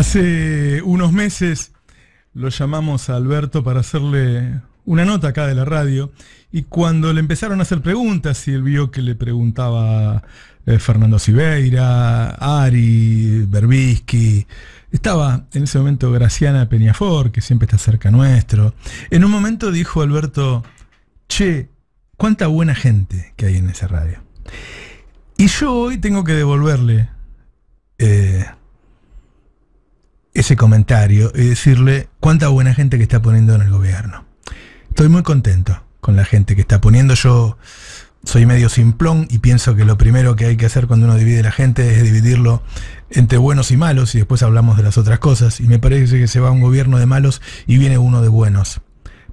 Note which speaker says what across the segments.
Speaker 1: Hace unos meses lo llamamos a Alberto para hacerle una nota acá de la radio y cuando le empezaron a hacer preguntas y él vio que le preguntaba eh, Fernando Siveira, Ari, Berbisky, estaba en ese momento Graciana Peñafor, que siempre está cerca nuestro. En un momento dijo Alberto, che, cuánta buena gente que hay en esa radio. Y yo hoy tengo que devolverle eh, ese comentario y decirle cuánta buena gente que está poniendo en el gobierno. Estoy muy contento con la gente que está poniendo. Yo soy medio simplón y pienso que lo primero que hay que hacer cuando uno divide la gente es dividirlo entre buenos y malos y después hablamos de las otras cosas. Y me parece que se va un gobierno de malos y viene uno de buenos.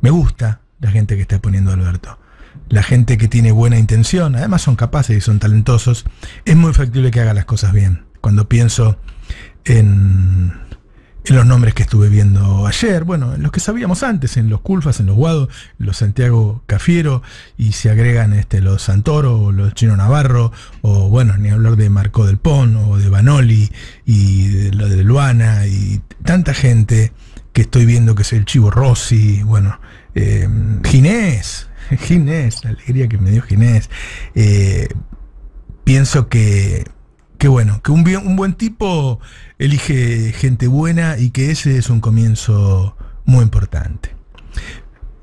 Speaker 1: Me gusta la gente que está poniendo Alberto. La gente que tiene buena intención, además son capaces y son talentosos, es muy factible que haga las cosas bien. Cuando pienso en en los nombres que estuve viendo ayer, bueno, en los que sabíamos antes, en los Culfas, en los Guado, los Santiago Cafiero, y se agregan este, los Santoro, o los Chino Navarro, o bueno, ni hablar de Marco del Pon, o de Banoli, y lo de Luana, y tanta gente que estoy viendo que es el Chivo Rossi, bueno, eh, Ginés, Ginés, la alegría que me dio Ginés. Eh, pienso que Qué bueno, que un, buen tipo elige gente buena y que ese es un comienzo muy importante.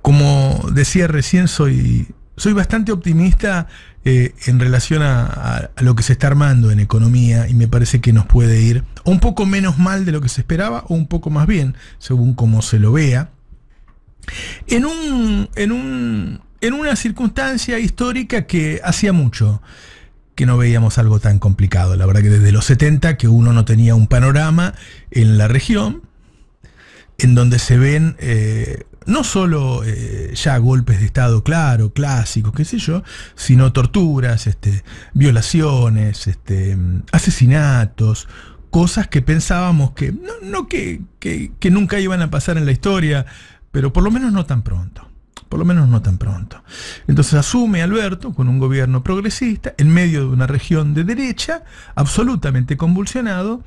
Speaker 1: Como decía recién, soy, soy bastante optimista eh, en relación a, lo que se está armando en economía y me parece que nos puede ir un poco menos mal de lo que se esperaba o un poco más bien, según cómo se lo vea. En, un, en, un, en una circunstancia histórica que hacía mucho que no veíamos algo tan complicado. La verdad que desde los 70 que uno no tenía un panorama en la región en donde se ven eh, no solo eh, ya golpes de Estado, claro, clásicos, qué sé yo, sino torturas, este, violaciones, este, asesinatos, cosas que pensábamos que, no, que, que nunca iban a pasar en la historia, pero por lo menos no tan pronto por lo menos no tan pronto. Entonces asume Alberto con un gobierno progresista en medio de una región de derecha absolutamente convulsionado,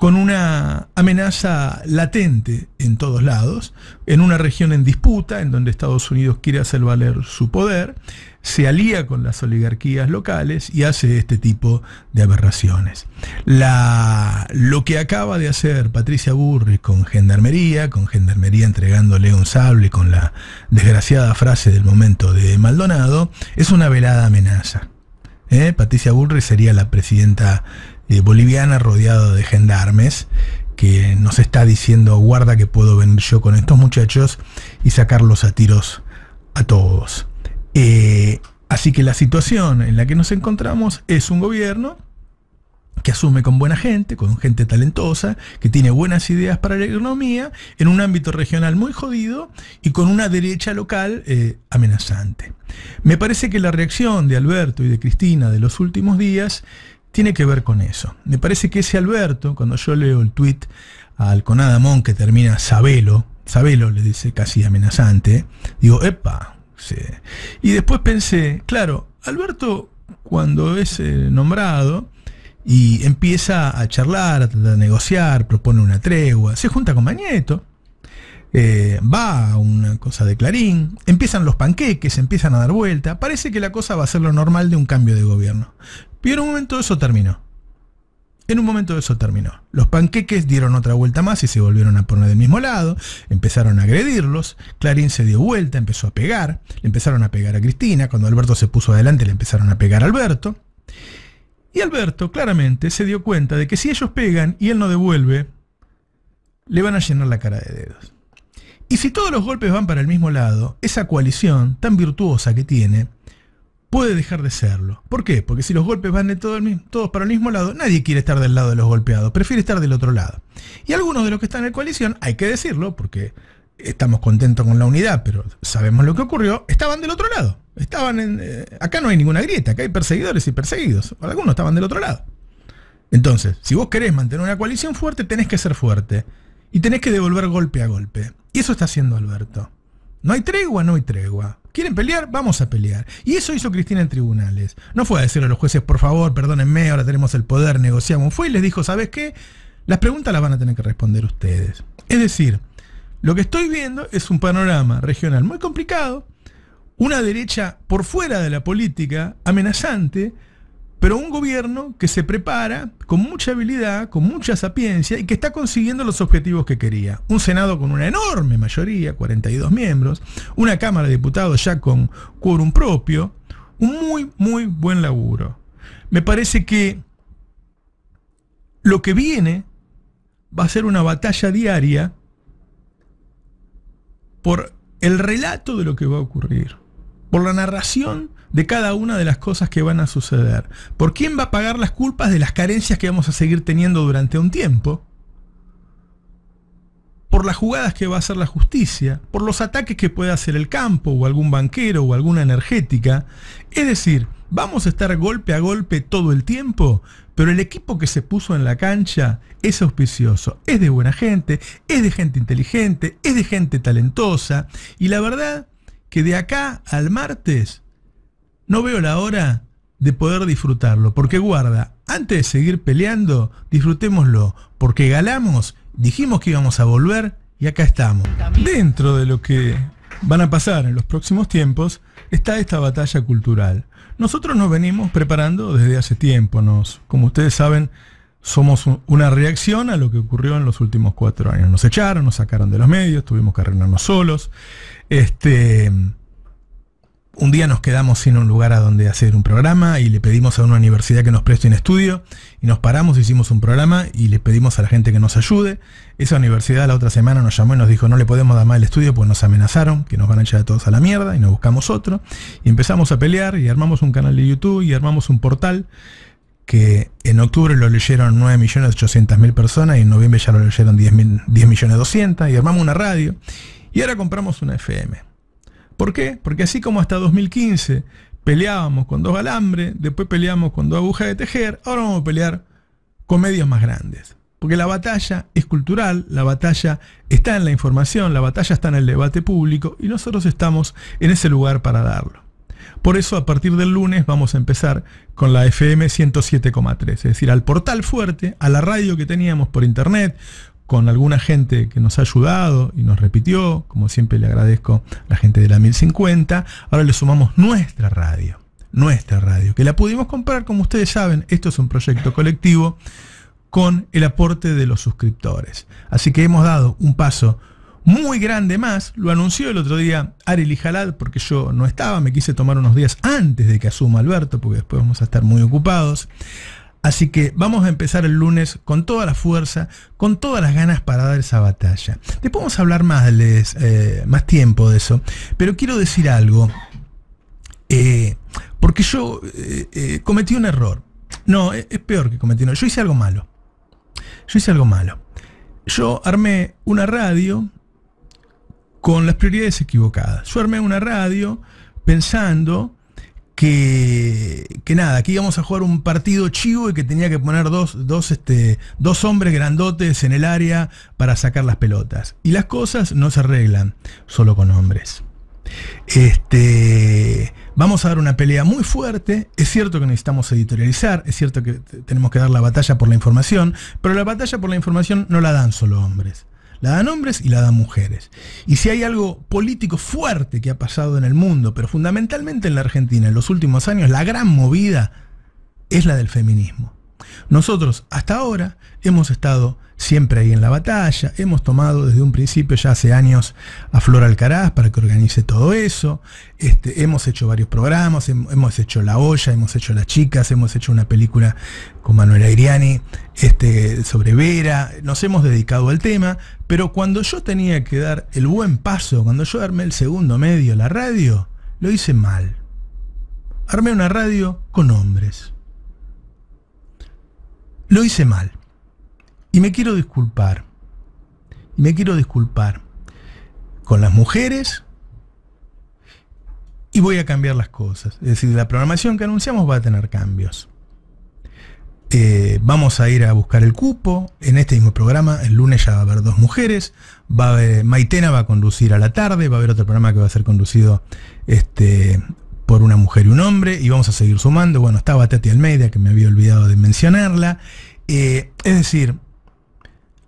Speaker 1: con una amenaza latente en todos lados, en una región en disputa, en donde Estados Unidos quiere hacer valer su poder, se alía con las oligarquías locales y hace este tipo de aberraciones. La, lo que acaba de hacer Patricia Burri con Gendarmería, con Gendarmería entregándole un sable con la desgraciada frase del momento de Maldonado, es una velada amenaza. ¿Eh? Patricia Burri sería la presidenta eh, boliviana rodeada de gendarmes que nos está diciendo guarda que puedo venir yo con estos muchachos y sacarlos a tiros a todos. Eh, así que la situación en la que nos encontramos es un gobierno que asume con buena gente, con gente talentosa, que tiene buenas ideas para la economía, en un ámbito regional muy jodido y con una derecha local eh, amenazante. Me parece que la reacción de Alberto y de Cristina de los últimos días tiene que ver con eso. Me parece que ese Alberto, cuando yo leo el tuit al Conadamón que termina Sabelo, Sabelo le dice casi amenazante, digo, epa, y después pensé, claro, Alberto cuando es eh, nombrado y empieza a charlar, a negociar, propone una tregua, se junta con Mañeto, eh, va a una cosa de Clarín, empiezan los panqueques, empiezan a dar vuelta, parece que la cosa va a ser lo normal de un cambio de gobierno. Pero en un momento eso terminó. En un momento eso terminó. Los panqueques dieron otra vuelta más y se volvieron a poner del mismo lado, empezaron a agredirlos, Clarín se dio vuelta, empezó a pegar, le empezaron a pegar a Cristina, cuando Alberto se puso adelante le empezaron a pegar a Alberto. Y Alberto claramente se dio cuenta de que si ellos pegan y él no devuelve, le van a llenar la cara de dedos. Y si todos los golpes van para el mismo lado, esa coalición tan virtuosa que tiene, puede dejar de serlo. ¿Por qué? Porque si los golpes van de todo todos para el mismo lado, nadie quiere estar del lado de los golpeados, prefiere estar del otro lado. Y algunos de los que están en coalición, hay que decirlo, porque estamos contentos con la unidad, pero sabemos lo que ocurrió, estaban del otro lado. Estaban en, eh, acá no hay ninguna grieta, acá hay perseguidores y perseguidos. Algunos estaban del otro lado. Entonces, si vos querés mantener una coalición fuerte, tenés que ser fuerte. Y tenés que devolver golpe a golpe. Y eso está haciendo Alberto. No hay tregua, no hay tregua. ¿Quieren pelear? Vamos a pelear. Y eso hizo Cristina en tribunales. No fue a decirle a los jueces, por favor, perdónenme, ahora tenemos el poder, negociamos. Fue y les dijo, ¿sabes qué? Las preguntas las van a tener que responder ustedes. Es decir, lo que estoy viendo es un panorama regional muy complicado, una derecha por fuera de la política, amenazante, pero un gobierno que se prepara con mucha habilidad, con mucha sapiencia y que está consiguiendo los objetivos que quería. Un Senado con una enorme mayoría, 42 miembros, una Cámara de Diputados ya con quórum propio, un muy, muy buen laburo. Me parece que lo que viene va a ser una batalla diaria por el relato de lo que va a ocurrir, por la narración de cada una de las cosas que van a suceder, por quién va a pagar las culpas de las carencias que vamos a seguir teniendo durante un tiempo, por las jugadas que va a hacer la justicia, por los ataques que puede hacer el campo o algún banquero o alguna energética. Es decir, vamos a estar golpe a golpe todo el tiempo, pero el equipo que se puso en la cancha es auspicioso, es de buena gente, es de gente inteligente, es de gente talentosa. Y la verdad que de acá al martes no veo la hora de poder disfrutarlo, porque guarda, antes de seguir peleando, disfrutémoslo, porque galamos dijimos que íbamos a volver y acá estamos. Dentro de lo que van a pasar en los próximos tiempos está esta batalla cultural. Nosotros nos venimos preparando desde hace tiempo, nos, como ustedes saben, somos una reacción a lo que ocurrió en los últimos cuatro años. Nos echaron, nos sacaron de los medios, tuvimos que arreglarnos solos. Este, un día nos quedamos sin un lugar a donde hacer un programa y le pedimos a una universidad que nos preste un estudio y nos paramos, hicimos un programa y le pedimos a la gente que nos ayude. Esa universidad la otra semana nos llamó y nos dijo no le podemos dar más el estudio porque nos amenazaron que nos van a echar a todos a la mierda y nos buscamos otro. Y empezamos a pelear y armamos un canal de YouTube y armamos un portal que en octubre lo leyeron 9.800.000 personas y en noviembre ya lo leyeron 10.200.000 y armamos una radio y ahora compramos una FM. ¿Por qué? Porque así como hasta 2015 peleábamos con dos alambres, después peleamos con dos agujas de tejer, ahora vamos a pelear con medios más grandes. Porque la batalla es cultural, la batalla está en la información, la batalla está en el debate público y nosotros estamos en ese lugar para darlo. Por eso a partir del lunes vamos a empezar con la FM 107,3, es decir, al portal fuerte, a la radio que teníamos por internet, con alguna gente que nos ha ayudado y nos repitió, como siempre le agradezco a la gente de la 1050, ahora le sumamos nuestra radio, nuestra radio, que la pudimos comprar, como ustedes saben, esto es un proyecto colectivo con el aporte de los suscriptores. Así que hemos dado un paso muy grande más, lo anunció el otro día Ari Lijalad, porque yo no estaba, me quise tomar unos días antes de que asuma Alberto, porque después vamos a estar muy ocupados. Así que vamos a empezar el lunes con toda la fuerza, con todas las ganas para dar esa batalla. Después vamos a hablar más, eh, más tiempo de eso, pero quiero decir algo, eh, porque yo eh, cometí un error. No, es, peor que cometí un error. Yo hice algo malo. Yo hice algo malo. Yo armé una radio con las prioridades equivocadas. Yo armé una radio pensando que, nada, que íbamos a jugar un partido chivo y que tenía que poner dos, dos, este, dos hombres grandotes en el área para sacar las pelotas. Y las cosas no se arreglan solo con hombres. Este, vamos a dar una pelea muy fuerte. Es cierto que necesitamos editorializar, es cierto que tenemos que dar la batalla por la información, pero la batalla por la información no la dan solo hombres. La dan hombres y la dan mujeres. Y si hay algo político fuerte que ha pasado en el mundo, pero fundamentalmente en la Argentina en los últimos años, la gran movida es la del feminismo. Nosotros hasta ahora hemos estado siempre ahí en la batalla, hemos tomado desde un principio, ya hace años, a Flor Alcaraz para que organice todo eso, este, hemos hecho varios programas, hemos hecho La Olla, hemos hecho Las Chicas, hemos hecho una película con Manuela Iriani este, sobre Vera, nos hemos dedicado al tema, pero cuando yo tenía que dar el buen paso, cuando yo armé el segundo medio, la radio, lo hice mal. Armé una radio con hombres. Lo hice mal. Me quiero disculpar. Me quiero disculpar con las mujeres y voy a cambiar las cosas. Es decir, la programación que anunciamos va a tener cambios. Eh, vamos a ir a buscar el cupo. En este mismo programa, el lunes ya va a haber dos mujeres. Va a Maitena va a conducir a la tarde. Va a haber otro programa que va a ser conducido este, por una mujer y un hombre. Y vamos a seguir sumando. Bueno, estaba Tati Almeida, que me había olvidado de mencionarla. Eh, es decir,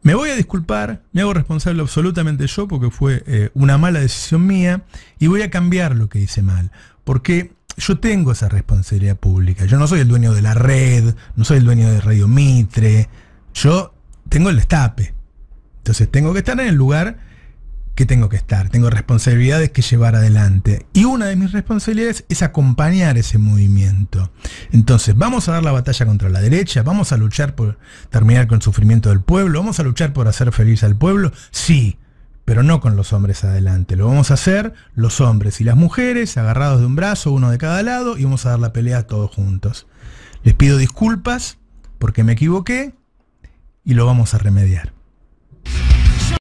Speaker 1: Me voy a disculpar, me hago responsable absolutamente yo porque fue eh, una mala decisión mía y voy a cambiar lo que hice mal. Porque yo tengo esa responsabilidad pública. Yo no soy el dueño de la red, no soy el dueño de Radio Mitre. Yo tengo el destape. Entonces tengo que estar en el lugar que tengo que estar. Tengo responsabilidades que llevar adelante. Y una de mis responsabilidades es acompañar ese movimiento. Entonces, vamos a dar la batalla contra la derecha, vamos a luchar por terminar con el sufrimiento del pueblo, vamos a luchar por hacer feliz al pueblo. Sí, pero no con los hombres adelante. Lo vamos a hacer los hombres y las mujeres agarrados de un brazo, uno de cada lado, y vamos a dar la pelea todos juntos. Les pido disculpas porque me equivoqué y lo vamos a remediar.